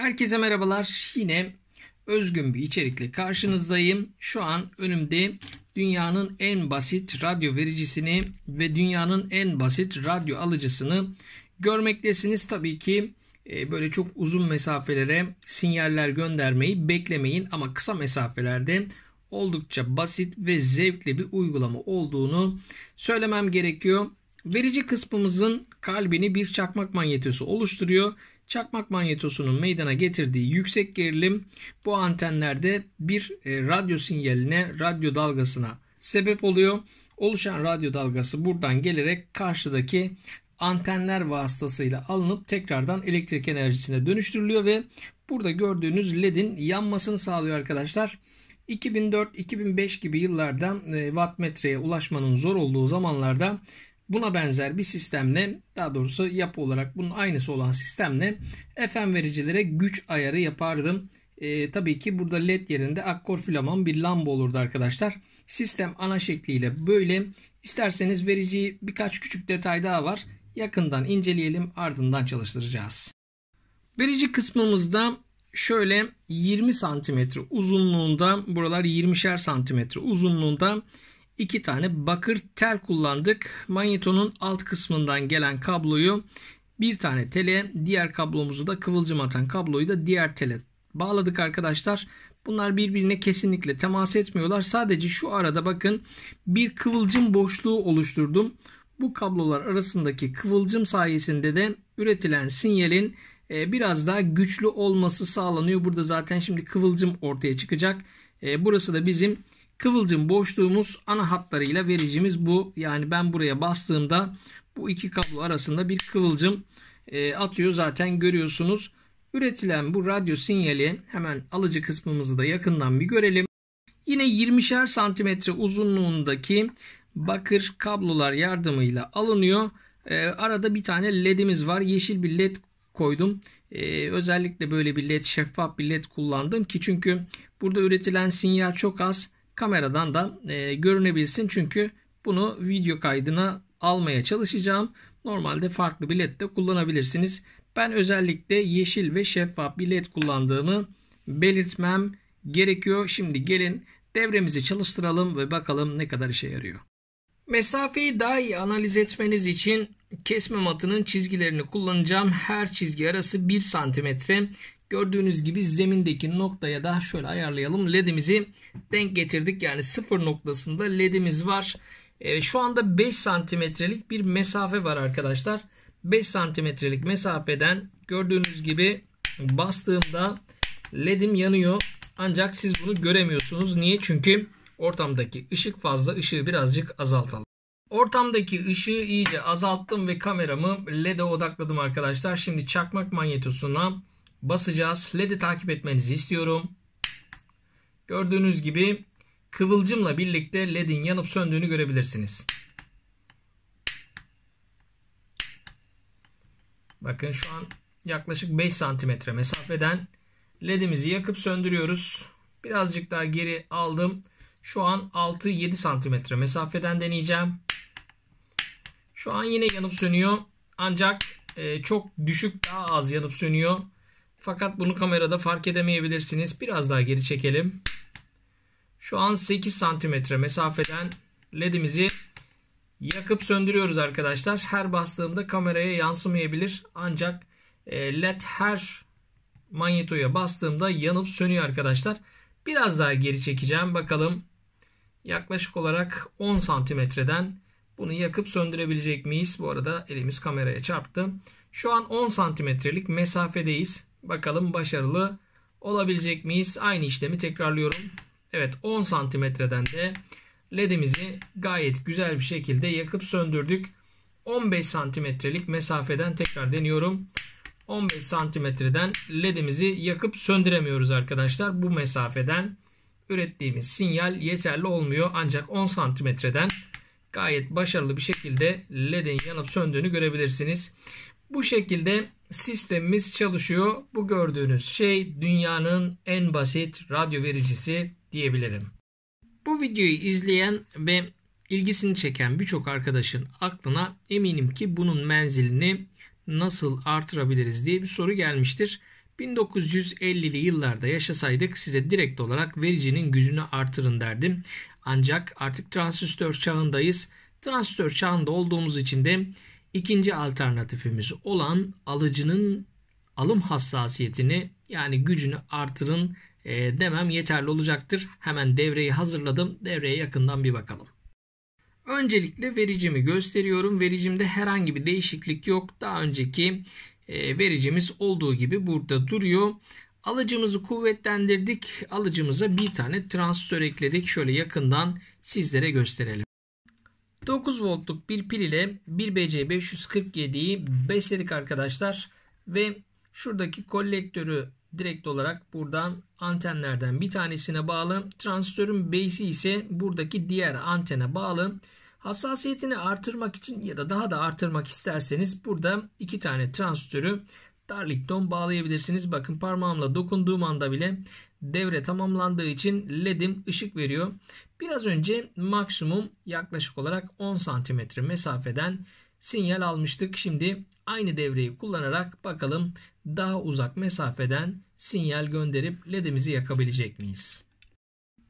Herkese merhabalar. Yine özgün bir içerikle karşınızdayım. Şu an önümde dünyanın en basit radyo vericisini ve dünyanın en basit radyo alıcısını görmektesiniz. Tabii ki e, böyle çok uzun mesafelere sinyaller göndermeyi beklemeyin ama kısa mesafelerde oldukça basit ve zevkli bir uygulama olduğunu söylemem gerekiyor. Verici kısmımızın kalbini bir çakmak manyetosu oluşturuyor. Çakmak manyetosunun meydana getirdiği yüksek gerilim bu antenlerde bir e, radyo sinyaline, radyo dalgasına sebep oluyor. Oluşan radyo dalgası buradan gelerek karşıdaki antenler vasıtasıyla alınıp tekrardan elektrik enerjisine dönüştürülüyor ve burada gördüğünüz ledin yanmasını sağlıyor arkadaşlar. 2004-2005 gibi yıllarda e, wattmetreye ulaşmanın zor olduğu zamanlarda Buna benzer bir sistemle daha doğrusu yapı olarak bunun aynısı olan sistemle FM vericilere güç ayarı yapardım. E, tabii ki burada led yerinde akkor filaman bir lamba olurdu arkadaşlar. Sistem ana şekliyle böyle. İsterseniz verici birkaç küçük detay daha var. Yakından inceleyelim ardından çalıştıracağız. Verici kısmımızda şöyle 20 santimetre uzunluğunda buralar 20'şer santimetre uzunluğunda iki tane bakır tel kullandık. Manyetonun alt kısmından gelen kabloyu bir tane tele, diğer kablomuzu da kıvılcım atan kabloyu da diğer tele bağladık arkadaşlar. Bunlar birbirine kesinlikle temas etmiyorlar. Sadece şu arada bakın bir kıvılcım boşluğu oluşturdum. Bu kablolar arasındaki kıvılcım sayesinde de üretilen sinyalin e, biraz daha güçlü olması sağlanıyor. Burada zaten şimdi kıvılcım ortaya çıkacak. E, burası da bizim Kıvılcım boşluğumuz ana hatlarıyla vericimiz bu. Yani ben buraya bastığımda bu iki kablo arasında bir kıvılcım e, atıyor zaten görüyorsunuz. Üretilen bu radyo sinyali hemen alıcı kısmımızı da yakından bir görelim. Yine 20'şer santimetre uzunluğundaki bakır kablolar yardımıyla alınıyor. E, arada bir tane ledimiz var. Yeşil bir led koydum. E, özellikle böyle bir led şeffaf bir led kullandım ki çünkü burada üretilen sinyal çok az kameradan da e, görünebilsin. Çünkü bunu video kaydına almaya çalışacağım. Normalde farklı bir led de kullanabilirsiniz. Ben özellikle yeşil ve şeffaf bir led kullandığımı belirtmem gerekiyor. Şimdi gelin devremizi çalıştıralım ve bakalım ne kadar işe yarıyor. Mesafeyi daha iyi analiz etmeniz için kesme matının çizgilerini kullanacağım. Her çizgi arası 1 santimetre. Gördüğünüz gibi zemindeki noktaya da şöyle ayarlayalım. LED'imizi denk getirdik. Yani sıfır noktasında LED'imiz var. E, şu anda 5 santimetrelik bir mesafe var arkadaşlar. 5 santimetrelik mesafeden gördüğünüz gibi bastığımda LED'im yanıyor. Ancak siz bunu göremiyorsunuz. Niye? Çünkü ortamdaki ışık fazla. Işığı birazcık azaltalım. Ortamdaki ışığı iyice azalttım ve kameramı LED'e odakladım arkadaşlar. Şimdi çakmak manyetosuna basacağız. LED'i takip etmenizi istiyorum. Gördüğünüz gibi kıvılcımla birlikte LED'in yanıp söndüğünü görebilirsiniz. Bakın şu an yaklaşık 5 santimetre mesafeden LED'imizi yakıp söndürüyoruz. Birazcık daha geri aldım. Şu an 6-7 santimetre mesafeden deneyeceğim. Şu an yine yanıp sönüyor. Ancak e, çok düşük daha az yanıp sönüyor. Fakat bunu kamerada fark edemeyebilirsiniz. Biraz daha geri çekelim. Şu an 8 santimetre mesafeden ledimizi yakıp söndürüyoruz arkadaşlar. Her bastığımda kameraya yansımayabilir. Ancak e, led her manyetoya bastığımda yanıp sönüyor arkadaşlar. Biraz daha geri çekeceğim. Bakalım yaklaşık olarak 10 santimetreden bunu yakıp söndürebilecek miyiz? Bu arada elimiz kameraya çarptı. Şu an 10 santimetrelik mesafedeyiz. Bakalım başarılı olabilecek miyiz? Aynı işlemi tekrarlıyorum. Evet 10 santimetreden de ledimizi gayet güzel bir şekilde yakıp söndürdük. 15 santimetrelik mesafeden tekrar deniyorum. 15 santimetreden ledimizi yakıp söndüremiyoruz arkadaşlar. Bu mesafeden ürettiğimiz sinyal yeterli olmuyor. Ancak 10 santimetreden gayet başarılı bir şekilde ledin yanıp söndüğünü görebilirsiniz. Bu şekilde sistemimiz çalışıyor. Bu gördüğünüz şey dünyanın en basit radyo vericisi diyebilirim. Bu videoyu izleyen ve ilgisini çeken birçok arkadaşın aklına eminim ki bunun menzilini nasıl artırabiliriz diye bir soru gelmiştir. 1950'li yıllarda yaşasaydık size direkt olarak vericinin gücünü artırın derdim. Ancak artık transistör çağındayız. Transistör çağında olduğumuz için de ikinci alternatifimiz olan alıcının alım hassasiyetini yani gücünü artırın e, demem yeterli olacaktır. Hemen devreyi hazırladım. Devreye yakından bir bakalım. Öncelikle vericimi gösteriyorum. Vericimde herhangi bir değişiklik yok. Daha önceki e, vericimiz olduğu gibi burada duruyor. Alıcımızı kuvvetlendirdik. Alıcımıza bir tane transistör ekledik. Şöyle yakından sizlere gösterelim. 9 voltluk bir pil ile bir BC547'yi besledik arkadaşlar. Ve şuradaki kolektörü direkt olarak buradan antenlerden bir tanesine bağlı. Transistörün base'i ise buradaki diğer antene bağlı. Hassasiyetini artırmak için ya da daha da artırmak isterseniz burada iki tane transistörü Darlington bağlayabilirsiniz. Bakın parmağımla dokunduğum anda bile devre tamamlandığı için LED'im ışık veriyor. Biraz önce maksimum yaklaşık olarak 10 cm mesafeden sinyal almıştık. Şimdi aynı devreyi kullanarak bakalım daha uzak mesafeden sinyal gönderip LED'imizi yakabilecek miyiz?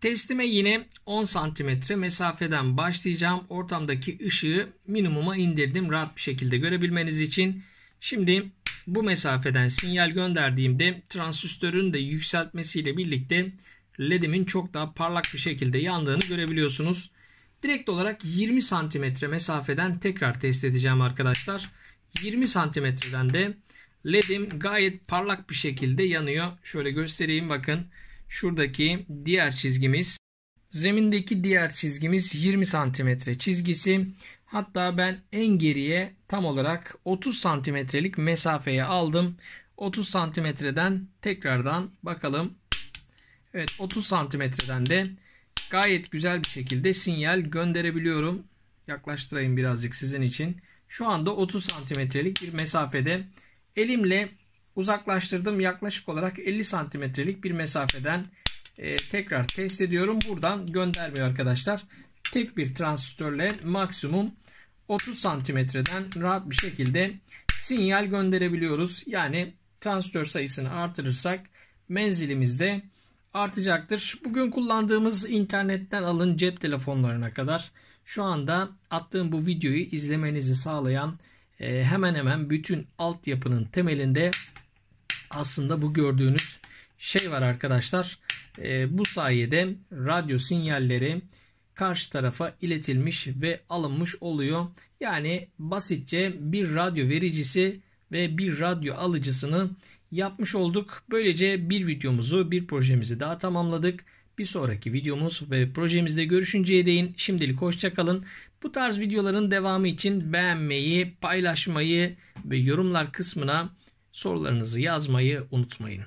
Testime yine 10 santimetre mesafeden başlayacağım. Ortamdaki ışığı minimuma indirdim rahat bir şekilde görebilmeniz için. Şimdi bu mesafeden sinyal gönderdiğimde transistörün de yükseltmesiyle birlikte LED'imin çok daha parlak bir şekilde yandığını görebiliyorsunuz. Direkt olarak 20 santimetre mesafeden tekrar test edeceğim arkadaşlar. 20 santimetreden de LED'im gayet parlak bir şekilde yanıyor. Şöyle göstereyim bakın. Şuradaki diğer çizgimiz zemindeki diğer çizgimiz 20 santimetre çizgisi. Hatta ben en geriye tam olarak 30 santimetrelik mesafeye aldım. 30 santimetreden tekrardan bakalım. Evet 30 santimetreden de gayet güzel bir şekilde sinyal gönderebiliyorum. Yaklaştırayım birazcık sizin için. Şu anda 30 santimetrelik bir mesafede elimle uzaklaştırdım. Yaklaşık olarak 50 santimetrelik bir mesafeden e, tekrar test ediyorum. Buradan göndermiyor arkadaşlar. Tek bir transistörle maksimum 30 santimetreden rahat bir şekilde sinyal gönderebiliyoruz. Yani transistör sayısını artırırsak menzilimiz de artacaktır. Bugün kullandığımız internetten alın cep telefonlarına kadar şu anda attığım bu videoyu izlemenizi sağlayan e, hemen hemen bütün altyapının temelinde aslında bu gördüğünüz şey var arkadaşlar. E, bu sayede radyo sinyalleri karşı tarafa iletilmiş ve alınmış oluyor. Yani basitçe bir radyo vericisi ve bir radyo alıcısını yapmış olduk. Böylece bir videomuzu, bir projemizi daha tamamladık. Bir sonraki videomuz ve projemizde görüşünceye değin şimdilik hoşçakalın. Bu tarz videoların devamı için beğenmeyi, paylaşmayı ve yorumlar kısmına sorularınızı yazmayı unutmayın.